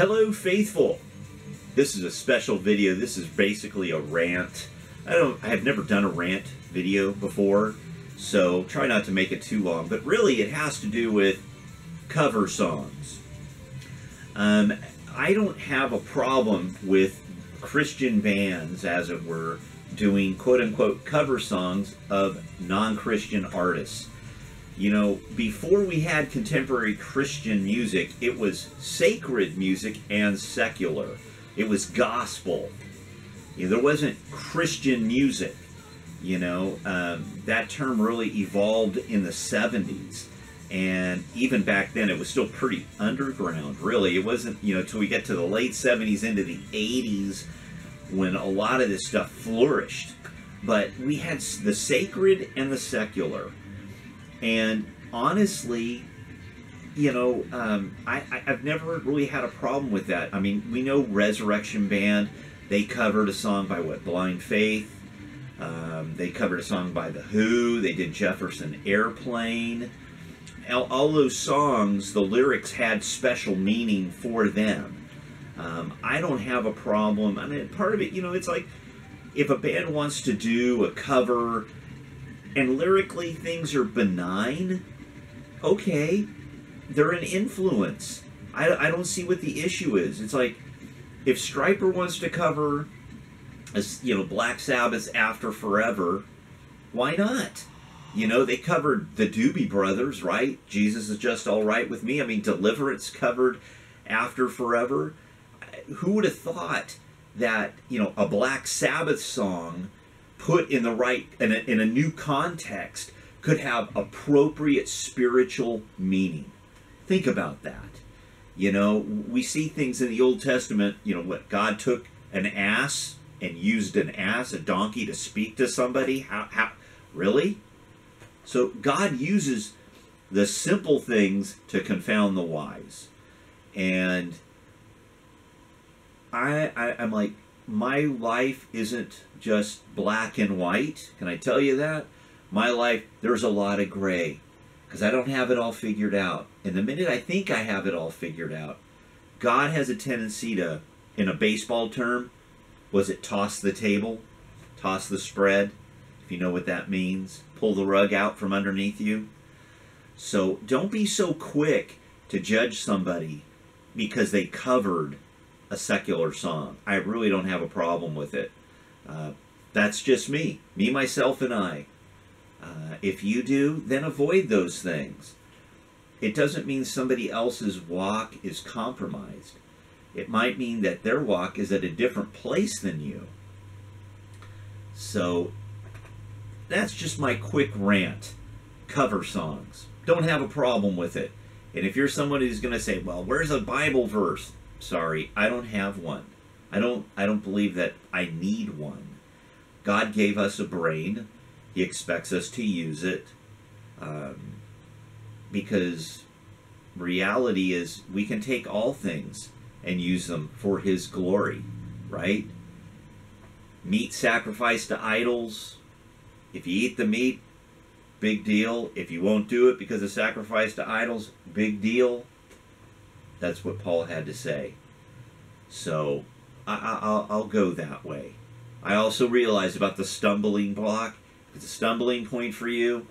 Hello, faithful. This is a special video. This is basically a rant. I don't. I have never done a rant video before, so try not to make it too long. But really, it has to do with cover songs. Um, I don't have a problem with Christian bands, as it were, doing quote unquote cover songs of non Christian artists. You know, before we had contemporary Christian music, it was sacred music and secular. It was gospel. You know, there wasn't Christian music. You know, um, that term really evolved in the 70s. And even back then, it was still pretty underground, really. It wasn't, you know, till we get to the late 70s into the 80s when a lot of this stuff flourished. But we had the sacred and the secular. And honestly, you know, um, I, I, have never really had a problem with that. I mean, we know Resurrection Band, they covered a song by what, Blind Faith. Um, they covered a song by The Who. They did Jefferson Airplane all, all those songs, the lyrics had special meaning for them. Um, I don't have a problem. I mean, part of it, you know, it's like if a band wants to do a cover and lyrically things are benign, okay, they're an influence. I, I don't see what the issue is. It's like if Stryper wants to cover, a, you know, Black Sabbath's After Forever, why not? You know, they covered the Doobie Brothers, right? Jesus is just all right with me. I mean, Deliverance covered After Forever. Who would have thought that, you know, a Black Sabbath song put in the right, in a, in a new context, could have appropriate spiritual meaning? Think about that. You know, we see things in the Old Testament, you know, what God took an ass and used an ass, a donkey, to speak to somebody. How, how, really? So God uses the simple things to confound the wise. And I, I I'm like, my life isn't just black and white. Can I tell you that? My life, there's a lot of gray because I don't have it all figured out. And the minute I think I have it all figured out, God has a tendency to, in a baseball term, was it toss the table, toss the spread, if you know what that means pull the rug out from underneath you. So don't be so quick to judge somebody because they covered a secular song. I really don't have a problem with it. Uh, that's just me, me, myself, and I. Uh, if you do, then avoid those things. It doesn't mean somebody else's walk is compromised. It might mean that their walk is at a different place than you. So that's just my quick rant. Cover songs. Don't have a problem with it. And if you're someone who's going to say, "Well, where's a Bible verse?" Sorry, I don't have one. I don't I don't believe that I need one. God gave us a brain. He expects us to use it. Um, because reality is we can take all things and use them for his glory, right? Meat sacrificed to idols, if you eat the meat, big deal. If you won't do it because of sacrifice to idols, big deal. That's what Paul had to say. So I, will go that way. I also realize about the stumbling block. If it's a stumbling point for you,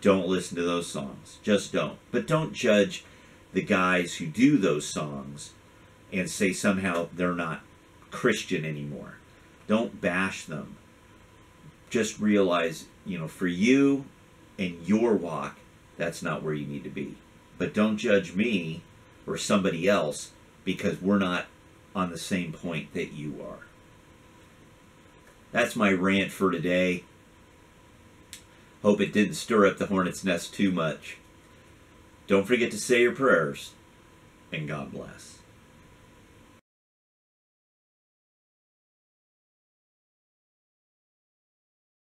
don't listen to those songs. Just don't. But don't judge the guys who do those songs and say somehow they're not Christian anymore. Don't bash them just realize, you know, for you and your walk, that's not where you need to be. But don't judge me or somebody else because we're not on the same point that you are. That's my rant for today. Hope it didn't stir up the hornet's nest too much. Don't forget to say your prayers, and God bless.